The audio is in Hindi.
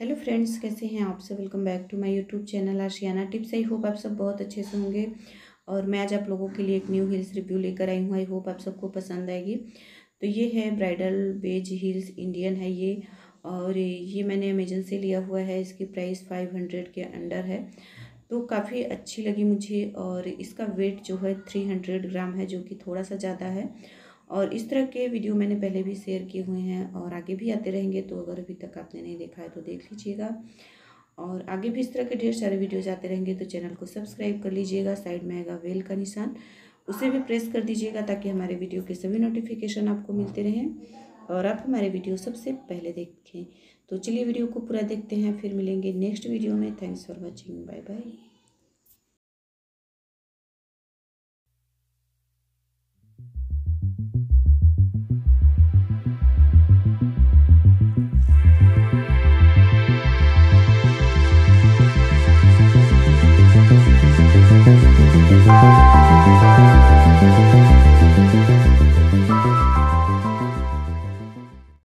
फ्रेंड्स, कैसे हैं आप सब? Welcome back to my YouTube channel Aashiyana tips I hope आप सब बहुत अच्छे से होंगे। और मैं आज आप लोगों के लिए एक न्यू हिल्स रिव्यू लेकर आई हूँ। आई होप आप सबको पसंद आएगी। तो ये है ब्राइडल बेज हिल्स इंडियन है ये। और ये मैंने अमेजन से लिया हुआ है। इसकी प्राइस फाइव हंड्रेड के अंडर है। तो काफ़ी अच्छी लगी मुझे। और इसका वेट जो है थ्री हंड्रेड ग्राम है, जो कि थोड़ा सा ज़्यादा है। और इस तरह के वीडियो मैंने पहले भी शेयर किए हुए हैं और आगे भी आते रहेंगे तो अगर अभी तक आपने नहीं देखा है तो देख लीजिएगा। और आगे भी इस तरह के ढेर सारे वीडियोज़ आते रहेंगे तो चैनल को सब्सक्राइब कर लीजिएगा साइड में आएगा वेल का निशान। उसे भी प्रेस कर दीजिएगा ताकि हमारे वीडियो के सभी नोटिफिकेशन आपको मिलते रहें और आप हमारे वीडियो सबसे पहले देखें। तो चलिए वीडियो को पूरा देखते हैं, फिर मिलेंगे नेक्स्ट वीडियो में। Thanks for watching bye bye